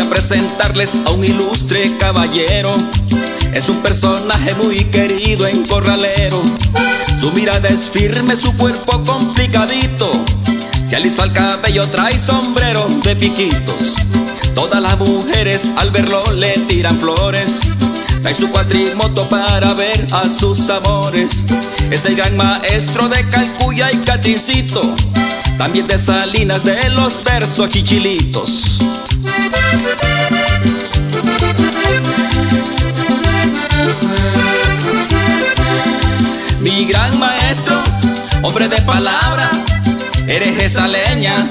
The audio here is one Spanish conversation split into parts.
presentarles a un ilustre caballero. Es un personaje muy querido en Corralero. Su mirada es firme, su cuerpo complicadito. Se alisa el cabello, trae sombrero de piquitos. Todas las mujeres al verlo le tiran flores. Trae su cuatrimoto para ver a sus amores. Es el gran maestro de Calcuya y Catrincito. También de Salinas de los versos chichilitos. Hombre de palabra, eres esa leña,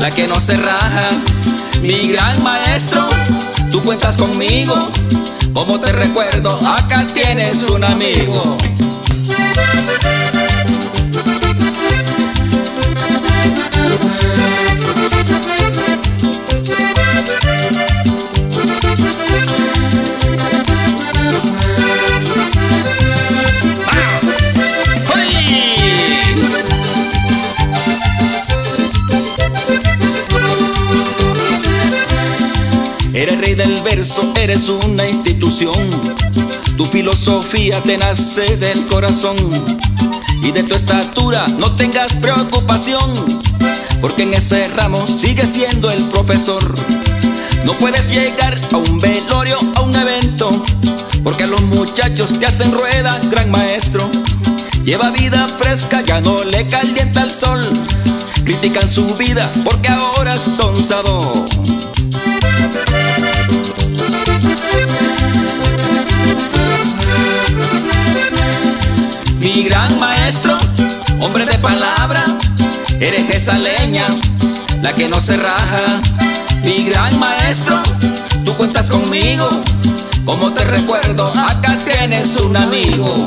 la que no se raja. Mi gran maestro, tú cuentas conmigo, como te recuerdo, acá tienes un amigo. Eres rey del verso, eres una institución. Tu filosofía te nace del corazón. Y de tu estatura no tengas preocupación, porque en ese ramo sigues siendo el profesor. No puedes llegar a un velorio, a un evento, porque los muchachos te hacen rueda, gran maestro. Lleva vida fresca, ya no le calienta el sol. Critican su vida porque ahora es tonzado. Mi gran maestro, hombre de palabra, eres esa leña, la que no se raja. Mi gran maestro, tú cuentas conmigo, como te recuerdo, acá tienes un amigo.